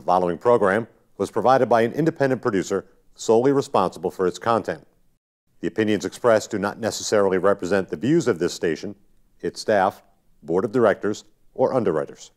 The following program was provided by an independent producer solely responsible for its content. The opinions expressed do not necessarily represent the views of this station, its staff, board of directors, or underwriters.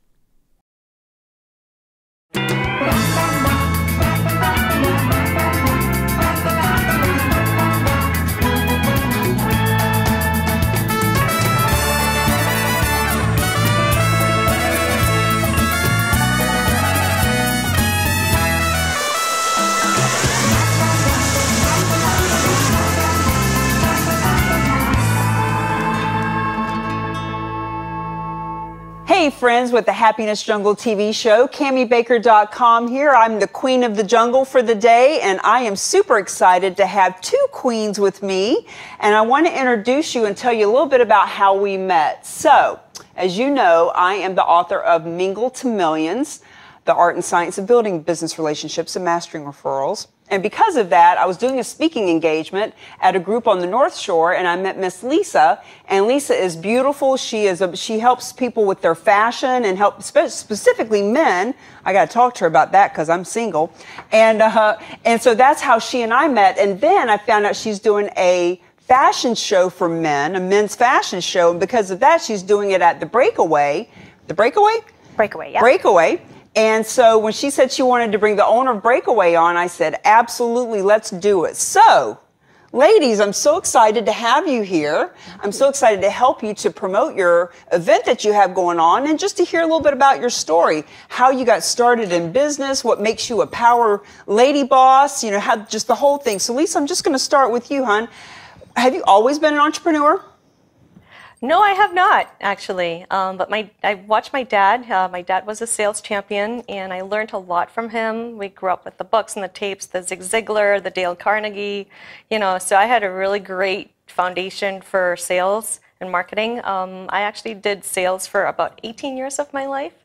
Hey, friends, with the Happiness Jungle TV show, CamiBaker.com here. I'm the queen of the jungle for the day, and I am super excited to have two queens with me. And I want to introduce you and tell you a little bit about how we met. So, as you know, I am the author of Mingle to Millions, The Art and Science of Building Business Relationships and Mastering Referrals. And because of that, I was doing a speaking engagement at a group on the North Shore, and I met Miss Lisa. And Lisa is beautiful. She is a, she helps people with their fashion and help spe- specifically men. I got to talk to her about that because I'm single, and uh, and so that's how she and I met. And then I found out she's doing a fashion show for men, a men's fashion show, and because of that, she's doing it at the Breakaway. The Breakaway. Breakaway, yeah. Breakaway. And so when she said she wanted to bring the owner of Breakaway on, I said, absolutely, let's do it. So, ladies, I'm so excited to have you here. I'm so excited to help you to promote your event that you have going on and just to hear a little bit about your story, how you got started in business, what makes you a power lady boss, you know, how just the whole thing. So, Lisa, I'm just going to start with you, hon. Have you always been an entrepreneur? No, I have not actually. Um, but my I watched my dad. Uh, my dad was a sales champion, and I learned a lot from him. We grew up with the books and the tapes, the Zig Ziglar, the Dale Carnegie, you know. So I had a really great foundation for sales and marketing. Um, I actually did sales for about 18 years of my life,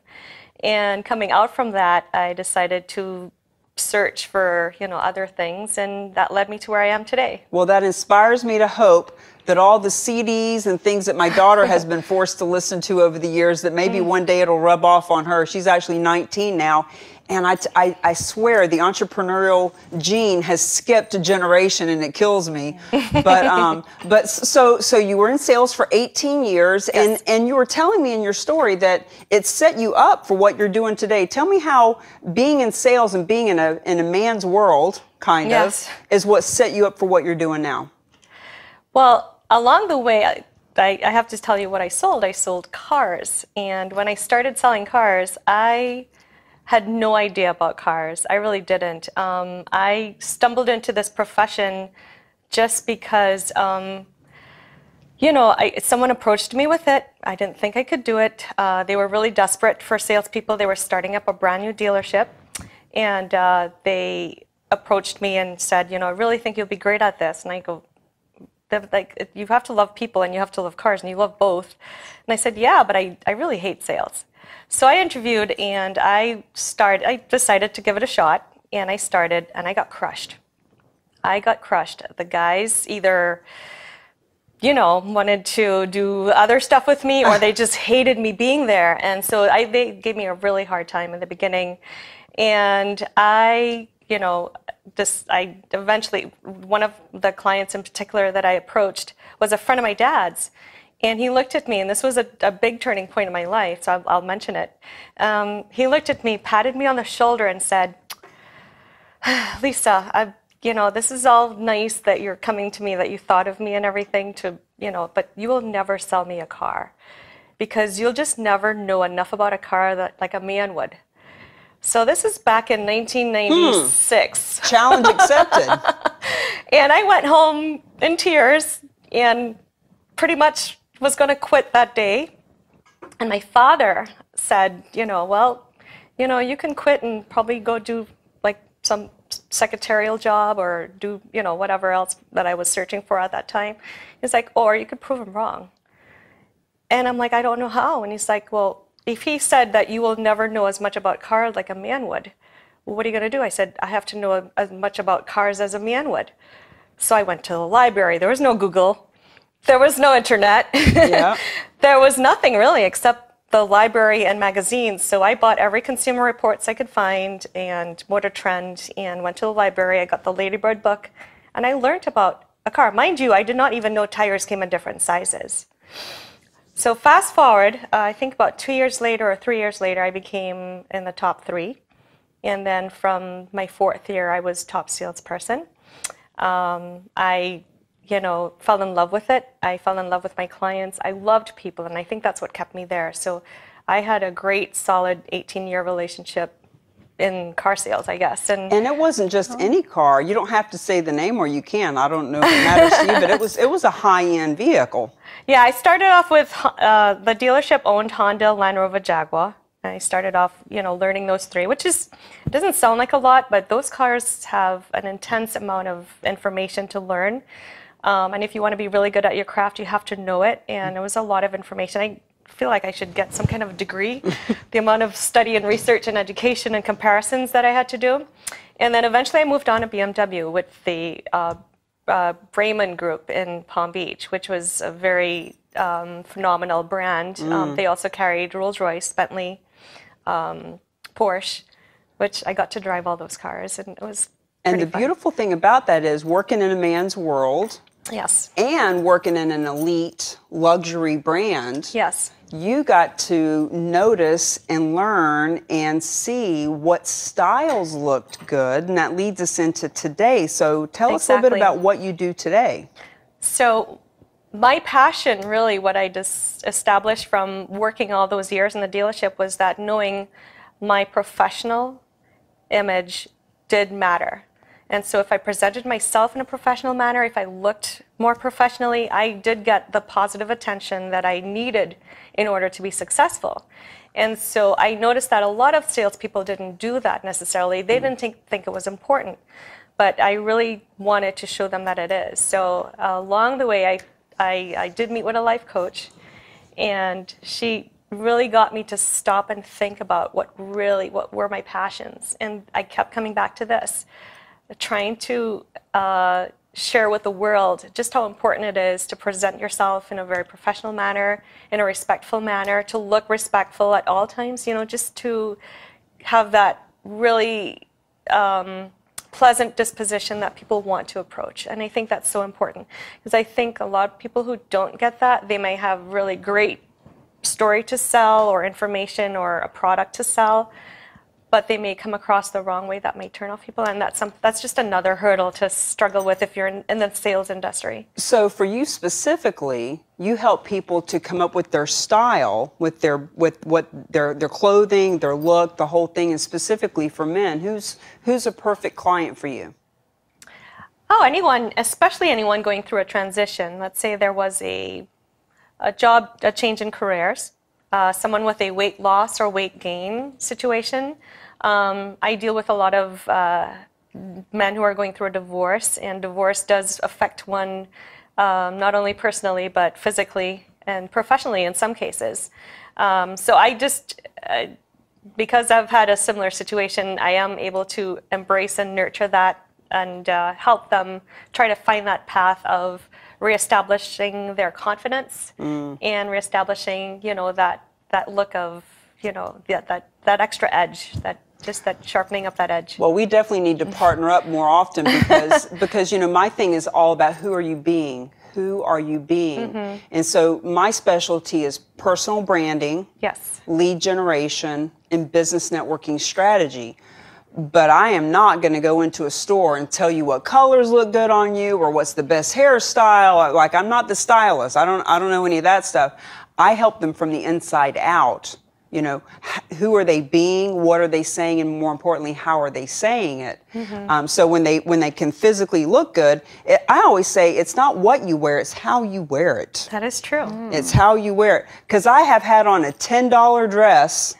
and coming out from that, I decided to search for you know other things, and that led me to where I am today. Well, that inspires me to hope that all the CDs and things that my daughter has been forced to listen to over the years, that maybe one day it'll rub off on her. She's actually 19 now. And I, I, I swear the entrepreneurial gene has skipped a generation and it kills me. but um, but so so you were in sales for 18 years Yes. and, and you were telling me in your story that it set you up for what you're doing today. Tell me how being in sales and being in a in a man's world, kind Yes. of, is what set you up for what you're doing now. Well, along the way, I, I, have to tell you what I sold. I sold cars. And when I started selling cars, I had no idea about cars. I really didn't. Um, I stumbled into this profession just because, um, you know, I, someone approached me with it. I didn't think I could do it. Uh, they were really desperate for salespeople. They were starting up a brand new dealership. And uh, they approached me and said, you know, I really think you'll be great at this. And I go, they're like you have to love people and you have to love cars and you love both. And i said yeah but i, I really hate sales. So i interviewed and i started i decided to give it a shot and i started and i got crushed. I got crushed. The guys either you know wanted to do other stuff with me or they just hated me being there. And so I, they gave me a really hard time in the beginning. And i you know this i eventually one of the clients in particular that i approached was a friend of my dad's. And he looked at me and this was a, a big turning point in my life so i'll, I'll mention it. Um, he looked at me patted me on the shoulder and said lisa i you know this is all nice that you're coming to me that you thought of me and everything to you know but you will never sell me a car because you'll just never know enough about a car that like a man would so this is back in 1996 hmm. Challenge accepted. and I went home in tears and pretty much was going to quit that day. And my father said, you know, well, you know, you can quit and probably go do like some secretarial job or do, you know, whatever else that I was searching for at that time. He's like, oh, or you could prove him wrong. And I'm like, I don't know how. And he's like, well, if he said that you will never know as much about cars like a man would, well, what are you going to do? I said, I have to know as much about cars as a man would. So I went to the library. There was no Google. There was no internet. Yeah. there was nothing really except the library and magazines. So I bought every Consumer Reports I could find and Motor Trend and went to the library. I got the Ladybird book and I learned about a car. Mind you, I did not even know tires came in different sizes. So fast forward, uh, I think about two years later or three years later, I became in the top three. And then from my fourth year, I was top salesperson. Um, I you know, fell in love with it. I fell in love with my clients. I loved people, and I think that's what kept me there. So I had a great, solid 18 year relationship in car sales, I guess. And and it wasn't just any car. You don't have to say the name, or you can. I don't know if it matters to you, but it was it was a high end vehicle. Yeah, I started off with uh, the dealership owned Honda, Land Rover, Jaguar. I started off, you know, learning those three, which is doesn't sound like a lot, but those cars have an intense amount of information to learn. Um, and if you want to be really good at your craft, you have to know it. And it was a lot of information. I feel like I should get some kind of degree, the amount of study and research and education and comparisons that I had to do. And then eventually I moved on to BMW with the uh, uh, Braman Group in Palm Beach, which was a very um, phenomenal brand. Um, mm. Um, they also carried Rolls Royce, Bentley, um, Porsche, which I got to drive all those cars, and it was. And the fun. beautiful thing about that is working in a man's world Yes. And working in an elite luxury brand. Yes. You got to notice and learn and see what styles looked good, and that leads us into today. So tell exactly. us a little bit about what you do today. So, my passion, really, what I just established from working all those years in the dealership was that knowing my professional image did matter. And so if I presented myself in a professional manner, if I looked more professionally, I did get the positive attention that I needed in order to be successful. And so I noticed that a lot of salespeople didn't do that necessarily. They didn't think, think it was important. But I really wanted to show them that it is. So uh, along the way, I, I, I did meet with a life coach, and she really got me to stop and think about what really what were my passions. And I kept coming back to this trying to uh, share with the world just how important it is to present yourself in a very professional manner, in a respectful manner, to look respectful at all times, you know, just to have that really um, pleasant disposition that people want to approach. And I think that's so important because I think a lot of people who don't get that, they may have really great story to sell or information or a product to sell, but they may come across the wrong way that may turn off people and that's some, that's just another hurdle to struggle with if you're in, in, the sales industry. So for you specifically you help people to come up with their style with their with what their their clothing their look the whole thing and specifically for men who's who's a perfect client for you? Oh anyone especially anyone going through a transition. Let's say there was a a job a change in careers uh, someone with a weight loss or weight gain situation. Um, I deal with a lot of uh, men who are going through a divorce, and divorce does affect one um, not only personally but physically and professionally in some cases. Um, so I just, uh, because I've had a similar situation, I am able to embrace and nurture that and uh, help them try to find that path of reestablishing their confidence mm. and reestablishing, you know, that that look of, you know, that that, that extra edge, that just that sharpening up that edge. Well, we definitely need to partner up more often because because you know my thing is all about who are you being, who are you being, mm-hmm. and so my specialty is personal branding, yes, lead generation, and business networking strategy but I am not going to go into a store and tell you what colors look good on you or what's the best hairstyle. Like I'm not the stylist. I don't I don't know any of that stuff. I help them from the inside out. You know, who are they being? What are they saying? And more importantly, how are they saying it? Mm-hmm. Um, so when they when they can physically look good, it, I always say it's not what you wear; it's how you wear it. That is true. Mm. It's how you wear it. Because I have had on a ten dollar dress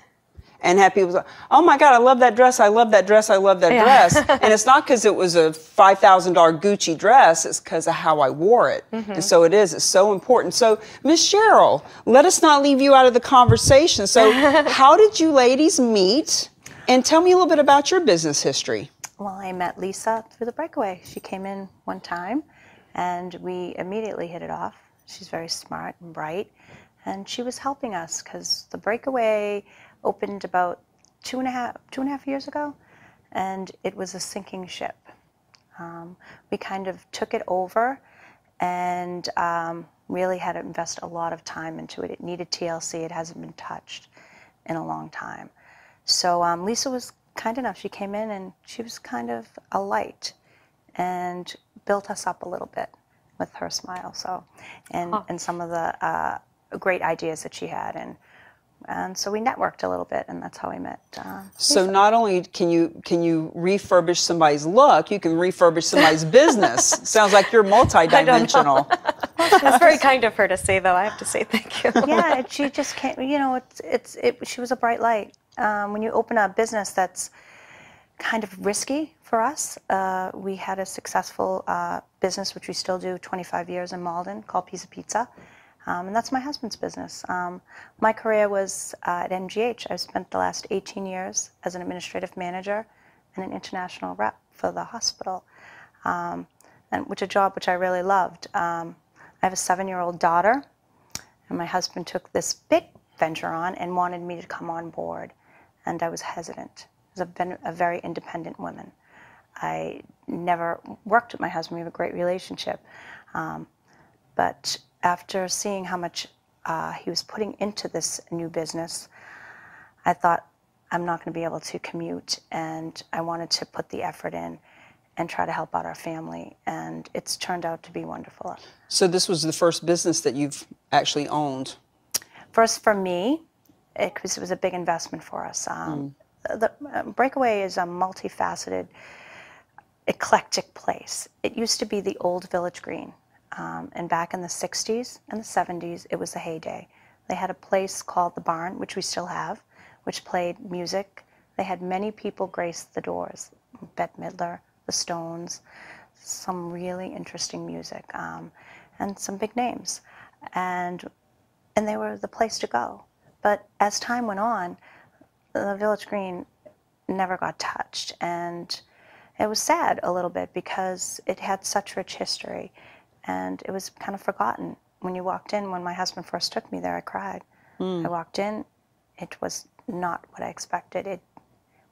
and have people say, "Oh my God, I love that dress! I love that dress! I love that yeah. dress!" and it's not because it was a five thousand dollar Gucci dress; it's because of how I wore it. Mm-hmm. And so it is. It's so important. So, Miss Cheryl, let us not leave you out of the conversation. So, how did you ladies meet? And tell me a little bit about your business history. Well, I met Lisa through the breakaway. She came in one time, and we immediately hit it off. She's very smart and bright and she was helping us because the breakaway opened about two and a half two and a half years ago, and it was a sinking ship. Um, we kind of took it over, and um, really had to invest a lot of time into it. It needed TLC. It hasn't been touched in a long time. So um, Lisa was kind enough. She came in and she was kind of a light, and built us up a little bit with her smile. So, and and some of the uh, great ideas that she had, and and so we networked a little bit, and that's how we met. Uh, So not only can you can you refurbish somebody's look, you can refurbish somebody's business. Sounds like you're multidimensional. It's very kind of her to say, though. I have to say thank you. yeah, she just can't. You know, it's it's it. She was a bright light. Um, when you open a business that's kind of risky for us, uh, we had a successful uh, business, which we still do, 25 years in Malden, called Pizza Pizza, um, and that's my husband's business. Um, my career was uh, at MGH. I've spent the last 18 years as an administrative manager and an international rep for the hospital, um, and which a job which I really loved. Um, I have a seven-year-old daughter, and my husband took this big venture on and wanted me to come on board, and I was hesitant. I've been a very independent woman. I never worked with my husband. We have a great relationship, um, but after seeing how much uh, he was putting into this new business, I thought I'm not going to be able to commute, and I wanted to put the effort in and try to help out our family, and it's turned out to be wonderful. So this was the first business that you've actually owned. First for me, because it was a big investment for us. Um, The uh, Breakaway is a multifaceted, eclectic place. It used to be the old Village Green, um, and back in the 60s and the 70s, it was a heyday. They had a place called the Barn, which we still have, which played music. They had many people grace the doors. Bette Midler, the Stones, some really interesting music, um, and some big names, and and they were the place to go. But as time went on, the Village Green never got touched, and it was sad a little bit because it had such rich history, and it was kind of forgotten. When you walked in, when my husband first took me there, I cried. I walked in, it was not what I expected. It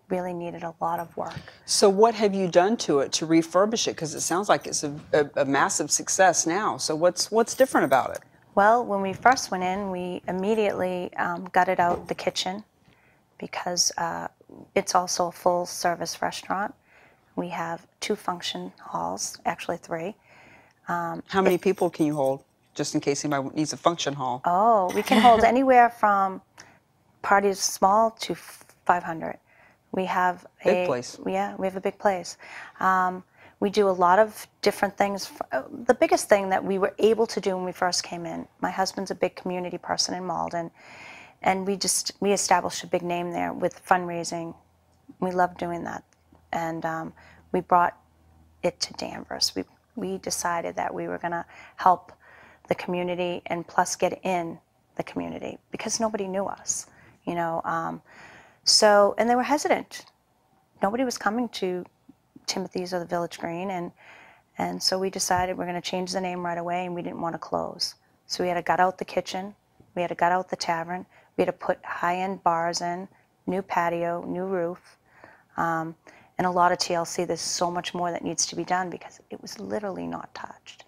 really needed a lot of work. So what have you done to it to refurbish it? Because it sounds like it's a, a, a massive success now. So what's what's different about it? Well, when we first went in, we immediately um, gutted out the kitchen because uh, it's also a full service restaurant. We have two function halls, actually three. How many people can you hold? Just in case anybody needs a function hall. Oh, we can hold anywhere from parties small to 500. We have a Big place. Yeah, we have a big place. Um, we do a lot of different things. Uh, The biggest thing that we were able to do when we first came in, my husband's a big community person in Malden, and we just we established a big name there with fundraising. We love doing that, and um, we brought it to Danvers. We we decided that we were going to help the community and plus get in the community because nobody knew us, you know. Um, so and they were hesitant. Nobody was coming to Timothy's or the Village Green, and and so we decided we're going to change the name right away, and we didn't want to close. So we had to gut out the kitchen, we had to gut out the tavern, we had to put high-end bars in, new patio, new roof, um, and a lot of TLC. There's so much more that needs to be done because it was literally not touched.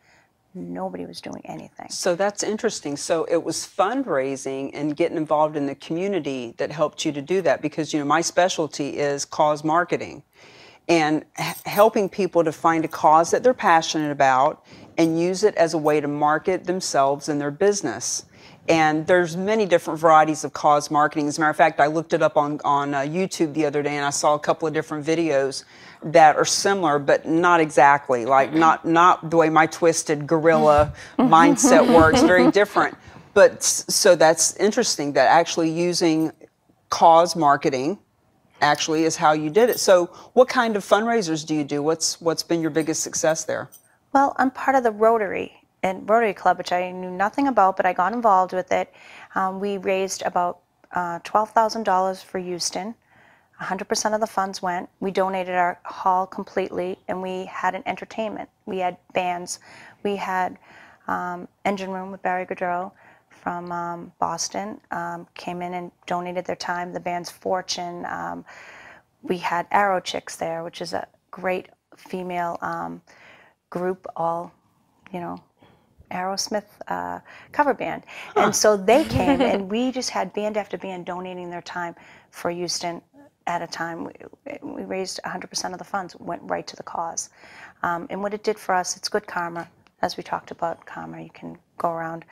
Nobody was doing anything. So that's interesting. So it was fundraising and getting involved in the community that helped you to do that because you know my specialty is cause marketing and helping people to find a cause that they're passionate about and use it as a way to market themselves and their business. And there's many different varieties of cause marketing. As a matter of fact, I looked it up on, on uh, YouTube the other day and I saw a couple of different videos that are similar, but not exactly. Like not not the way my twisted gorilla mindset works. Very different. But so that's interesting that actually using cause marketing actually is how you did it. So what kind of fundraisers do you do? What's what's been your biggest success there? Well, I'm part of the Rotary and Rotary Club, which I knew nothing about, but I got involved with it. Um, we raised about uh, $12,000 for Houston. 100% of the funds went. We donated our hall completely, and we had an entertainment. We had bands. We had um, Engine Room with Barry Goudreau. from um, Boston um, came in and donated their time. The band's Fortune. Um, we had Arrow Chicks there, which is a great female um, group, all, you know, Aerosmith uh, cover band. And so they came, and we just had band after band donating their time for Houston at a time. We, we raised 100% of the funds, went right to the cause. Um, and what it did for us, it's good karma. As we talked about karma, you can go around,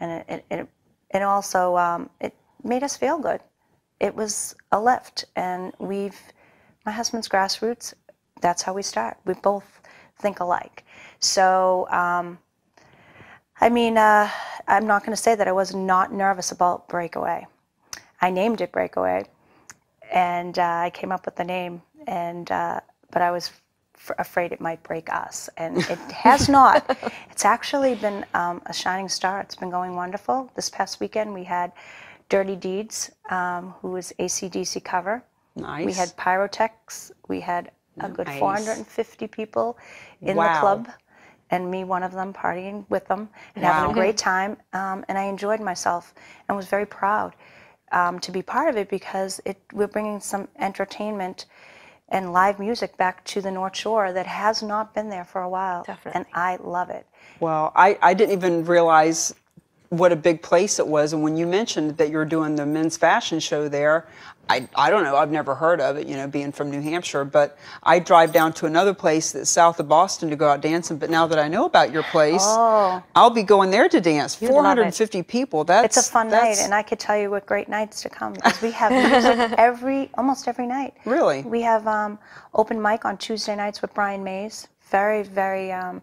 and it, it, it, it also um, it made us feel good. It was a lift, and we've my husband's grassroots. That's how we start. We both think alike. So. Um, I mean, uh, I'm not going to say that I was not nervous about Breakaway. I named it Breakaway, and uh, I came up with the name, and uh, but I was f- afraid it might break us, and it has not. It's actually been um, a shining star. It's been going wonderful. This past weekend we had Dirty Deeds, um, who was ACDC cover. Nice. We had Pyrotechs. We had a good Nice. 450 people in Wow. the club and me one of them partying with them and having a great time um, and i enjoyed myself and was very proud um, to be part of it because it we're bringing some entertainment and live music back to the north shore that has not been there for a while Definitely. and i love it Well, I, I didn't even realize what a big place it was. And when you mentioned that you're doing the men's fashion show there, I, I don't know, I've never heard of it, you know, being from New Hampshire, but I drive down to another place that's south of Boston to go out dancing. But now that I know about your place, Oh. I'll be going there to dance. You'd 450 people. That's it's a fun night and i could tell you what great nights to come because we have music every almost every night Really? we have um, open mic on tuesday nights with brian mays very very um,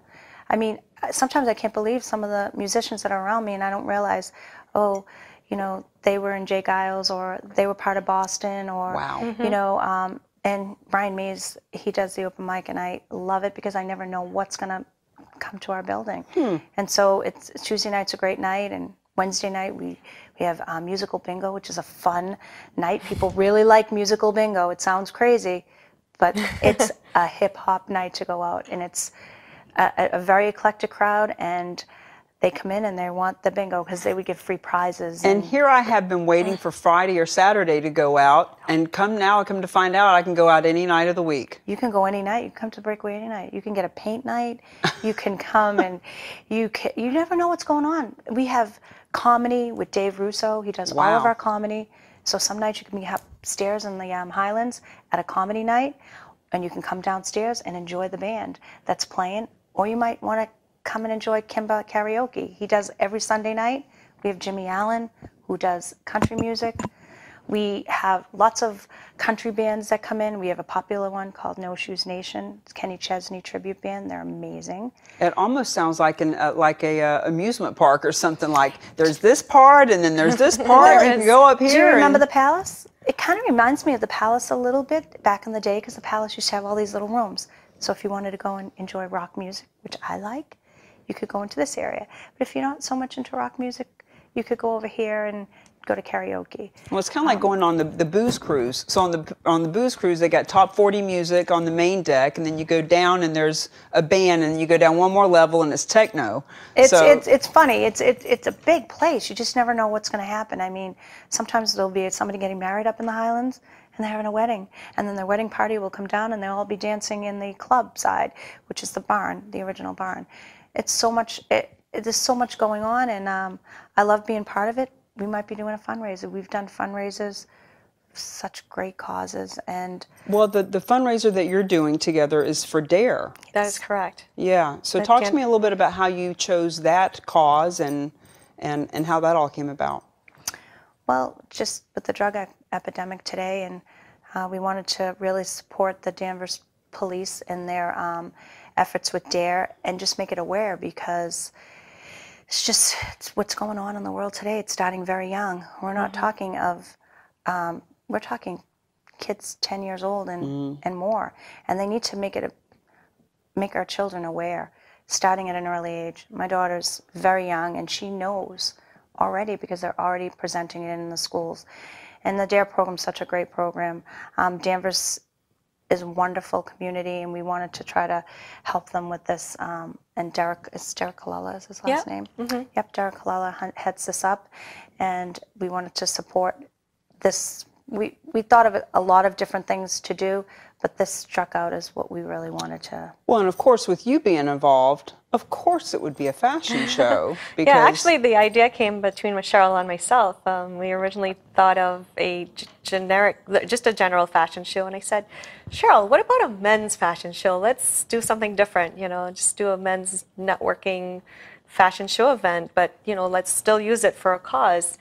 i mean sometimes i can't believe some of the musicians that are around me and i don't realize oh you know they were in J. Geils or they were part of boston or Wow. you know um, and brian mays he does the open mic and i love it because i never know what's going to come to our building. And so it's Tuesday night's a great night, and Wednesday night we we have um, musical bingo, which is a fun night. People really like musical bingo. It sounds crazy, but it's a hip hop night to go out, and it's a, a- very eclectic crowd, and they come in and they want the bingo because they would give free prizes. And here I have been waiting for Friday or Saturday to go out, and come now, I come to find out I can go out any night of the week. You can go any night. You can come to Breakaway any night. You can get a paint night. You can come and you can, you never know what's going on. We have comedy with Dave Russo. He does all of our comedy. So some nights you can be upstairs in the um, Highlands at a comedy night, and you can come downstairs and enjoy the band that's playing. Or you might want to come and enjoy Kimba karaoke. He does every Sunday night. We have Jimmy Allen who does country music. We have lots of country bands that come in. We have a popular one called No Shoes Nation. It's Kenny Chesney tribute band. They're amazing. It almost sounds like an uh, like a uh, amusement park or something. Like there's this part, and then there's this part. you can go up here. Do you remember and- the Palace? It kind of reminds me of the Palace a little bit back in the day because the Palace used to have all these little rooms. So if you wanted to go and enjoy rock music, which I like, you could go into this area. But if you're not so much into rock music, you could go over here and go to karaoke. Well, it's kind of like um, going on the, the booze cruise. So on the on the booze cruise, they got top 40 music on the main deck, and then you go down and there's a band, and you go down one more level and it's techno. It's so, it's it's funny. It's it, it's a big place. You just never know what's going to happen. I mean, sometimes there'll be somebody getting married up in the Highlands, and they're having a wedding, and then their wedding party will come down, and they'll all be dancing in the club side, which is the barn, the original barn. It's so much. It, it, there's so much going on, and um, I love being part of it. We might be doing a fundraiser. We've done fundraisers, such great causes, and well, the the fundraiser that you're doing together is for Dare. That is correct. Yeah. So That talk to me a little bit about how you chose that cause and and and how that all came about. Well, just with the drug ep- epidemic today, and uh, we wanted to really support the Danvers police in their um, efforts with DARE and just make it aware because it's just it's what's going on in the world today. It's starting very young. We're not talking of, um, we're talking kids 10 years old and, and more, and they need to make it a, make our children aware starting at an early age. My daughter's very young and she knows already because they're already presenting it in the schools. And the DARE program is such a great program. Um, Danvers is a wonderful community, and we wanted to try to help them with this. Um, and Derek, is Derek Colella is his last Yeah. name? Yep, Derek Colella heads this up, and we wanted to support this. We we thought of a lot of different things to do, but this struck out as what we really wanted to. Well, and of course, with you being involved, of course it would be a fashion show. Because Yeah, actually, the idea came between Cheryl and myself. Um, we originally thought of a g- generic, just a general fashion show, and I said, Cheryl, what about a men's fashion show? Let's do something different. You know, just do a men's networking fashion show event, but you know, let's still use it for a cause.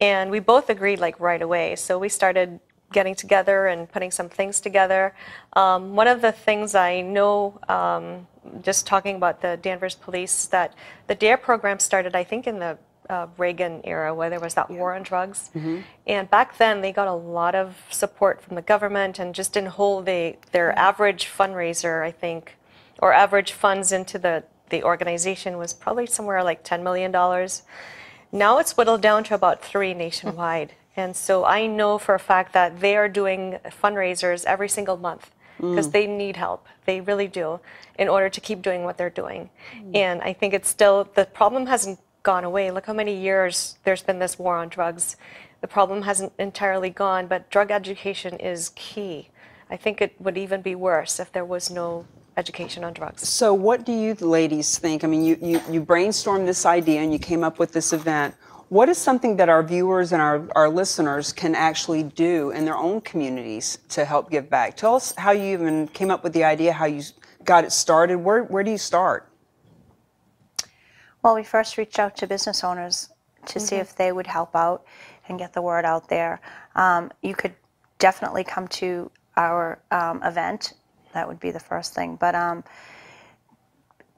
And we both agreed like right away. So we started getting together and putting some things together. Um, one of the things I know, um, just talking about the Danvers Police, that the DARE program started, I think, in the uh, Reagan era, where there was that war on drugs. And back then, they got a lot of support from the government, and just in whole, they their average fundraiser, I think, or average funds into the the organization was probably somewhere like $10 million. Now it's whittled down to about three nationwide. And so I know for a fact that they are doing fundraisers every single month because mm. they need help. They really do in order to keep doing what they're doing. Mm. And I think it's still, the problem hasn't gone away. Look how many years there's been this war on drugs. The problem hasn't entirely gone, but drug education is key. I think it would even be worse if there was no education on drugs. So, what do you ladies think? I mean, you, you, you brainstormed this idea and you came up with this event. What is something that our viewers and our, our listeners can actually do in their own communities to help give back? Tell us how you even came up with the idea, how you got it started. Where, where do you start? Well, we first reached out to business owners to see if they would help out and get the word out there. Um, you could definitely come to our um, event. That would be the first thing. But um,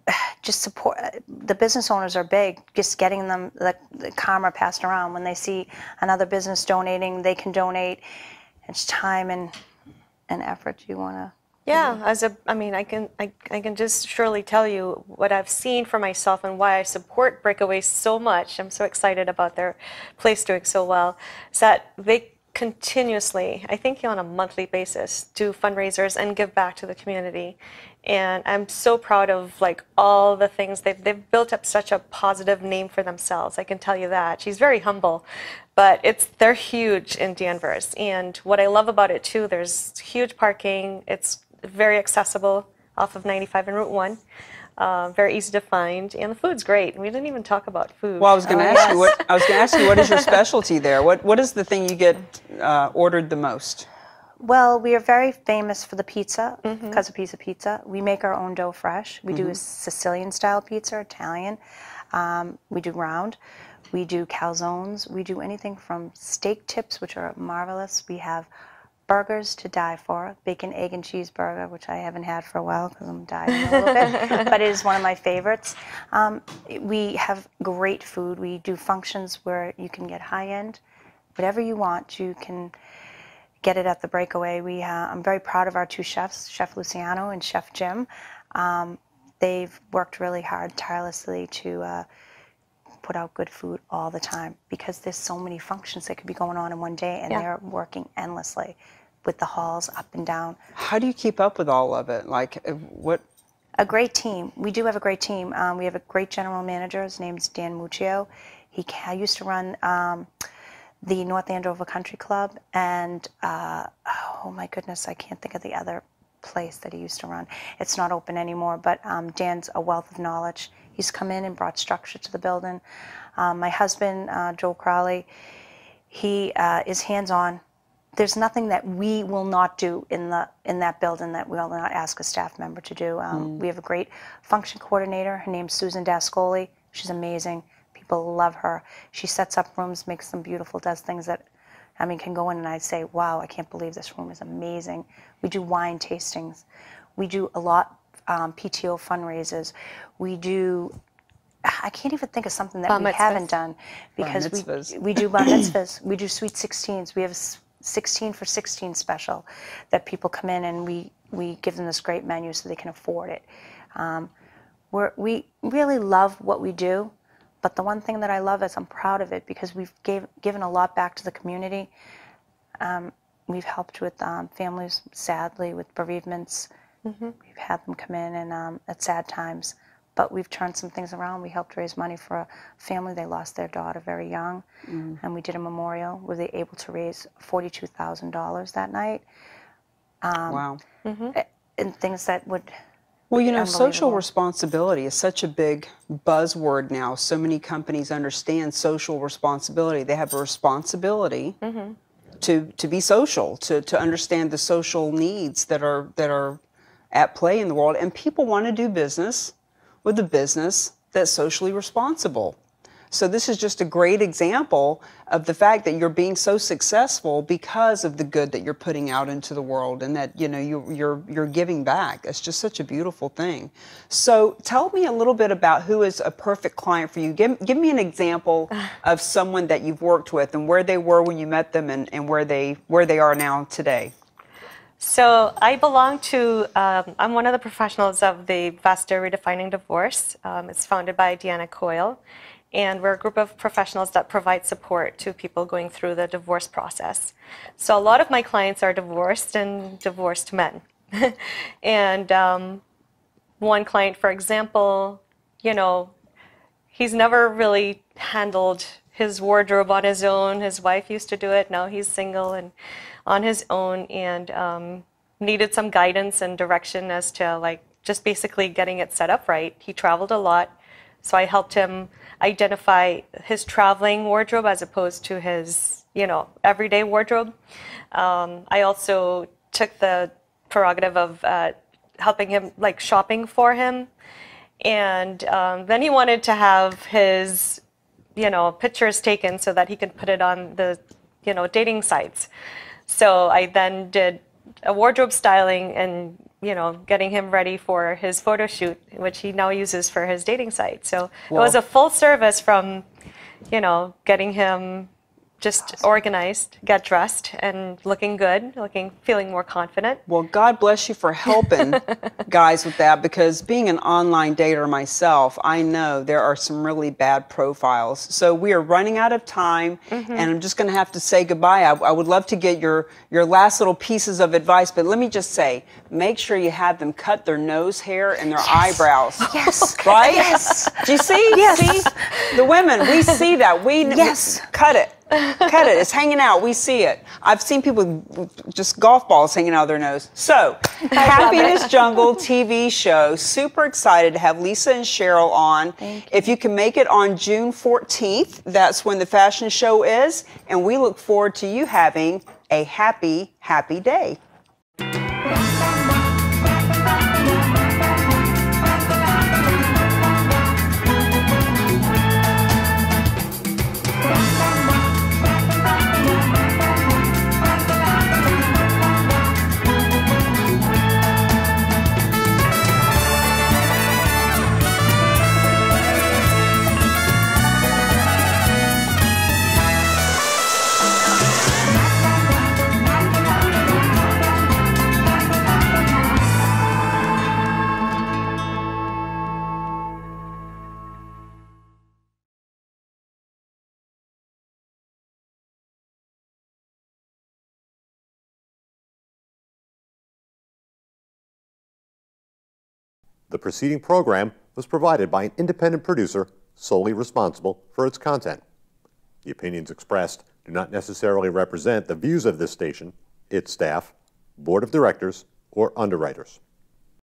just support the business owners are big. Just getting them the, the karma passed around when they see another business donating, they can donate. It's time and and effort. You want to. Yeah, as a, I mean, I can, I, I can just surely tell you what I've seen for myself and why I support Breakaways so much. I'm so excited about their place doing so well. Is that they continuously, I think on a monthly basis, do fundraisers and give back to the community. And I'm so proud of like all the things they've they've built up such a positive name for themselves. I can tell you that. She's very humble, but it's they're huge in Danvers. And what I love about it too, there's huge parking. It's very accessible off of 95 and Route 1. Uh, very easy to find, and the food's great. We didn't even talk about food. Well, I was going to ask you what I was going to ask you. What is your specialty there? What What is the thing you get uh, ordered the most? Well, we are very famous for the pizza because of Pizza Pizza. We make our own dough fresh. We do a Sicilian style pizza, Italian. Um, we do round. We do calzones. We do anything from steak tips, which are marvelous. We have burgers to die for, bacon, egg, and cheeseburger, which I haven't had for a while because I'm dieting a little bit, but it is one of my favorites. Um, we have great food. We do functions where you can get high end, whatever you want. You can get it at the breakaway. We, uh, I'm very proud of our two chefs, Chef Luciano and Chef Jim. Um, they've worked really hard, tirelessly to uh, put out good food all the time because there's so many functions that could be going on in one day, and Yeah. they're working endlessly with the halls up and down. How do you keep up with all of it? Like, uh, what? A great team. We do have a great team. Um, we have a great general manager. His name's Dan Muccio. He ca- used to run um, the North Andover Country Club, and uh, oh my goodness, I can't think of the other place that he used to run. It's not open anymore, but um, Dan's a wealth of knowledge. He's come in and brought structure to the building. Um, my husband, uh, Joel Crowley, he uh, is hands-on. There's nothing that we will not do in the in that building that we will not ask a staff member to do. Um, We have a great function coordinator. Her name's Susan Dascoli. She's amazing. People love her. She sets up rooms, makes them beautiful, does things that, I mean, can go in and I say, wow, I can't believe this room is amazing. We do wine tastings. We do a lot um, PTO fundraisers. We do I can't even think of something that Bar we mitzvahs. haven't done because we, we do bar mitzvahs, we do sweet 16s, we have s- 16 for 16 special that people come in and we, we give them this great menu so they can afford it. Um, we're, we really love what we do, but the one thing that I love is I'm proud of it because we've gave, given a lot back to the community. Um, we've helped with um, families, sadly, with bereavements. We've had them come in and um, at sad times, but we've turned some things around. We helped raise money for a family. They lost their daughter very young, and we did a memorial. We were able to raise forty-two thousand dollars that night, wow. and things that would. Well, you know, social responsibility is such a big buzzword now. So many companies understand social responsibility. They have a responsibility mm-hmm. to to be social, to to understand the social needs that are that are at play in the world, and people want to do business with a business that's socially responsible. So this is just a great example of the fact that you're being so successful because of the good that you're putting out into the world and that you know you, you're you're giving back. It's just such a beautiful thing. So tell me a little bit about who is a perfect client for you. Give, give me an example of someone that you've worked with and where they were when you met them and, and where they where they are now today. So I belong to, um, I'm one of the professionals of the Vesta Redefining Divorce. Um, it's founded by Deanna Coyle. And we're a group of professionals that provide support to people going through the divorce process. So a lot of my clients are divorced and divorced men. and um, one client, for example, you know, he's never really handled his wardrobe on his own. His wife used to do it. Now he's single and on his own and um, needed some guidance and direction as to like just basically getting it set up right. He traveled a lot, so I helped him identify his traveling wardrobe as opposed to his, you know, everyday wardrobe. Um, I also took the prerogative of uh, helping him like shopping for him and um, then he wanted to have his you know pictures taken so that he could put it on the you know dating sites so i then did a wardrobe styling and you know getting him ready for his photo shoot which he now uses for his dating site. So it was a full service from you know getting him just organized get dressed and looking good looking feeling more confident Well, God bless you for helping guys with that because being an online dater myself, I know there are some really bad profiles. So we are running out of time, mm-hmm. and I'm just going to have to say goodbye. I, I would love to get your your last little pieces of advice, but let me just say, make sure you have them cut their nose hair and their eyebrows. Yes. Right? Yes. Do you see? Yes. See? The women, we see that. We Yes. cut it. Cut it. It's hanging out. We see it. I've seen people with just golf balls hanging out of their nose. So, Happiness Jungle TV show. Super excited to have Lisa and Cheryl on. If you can make it on June 14th, that's when the fashion show is. And we look forward to you having a happy, happy day. The preceding program was provided by an independent producer solely responsible for its content. The opinions expressed do not necessarily represent the views of this station, its staff, board of directors, or underwriters.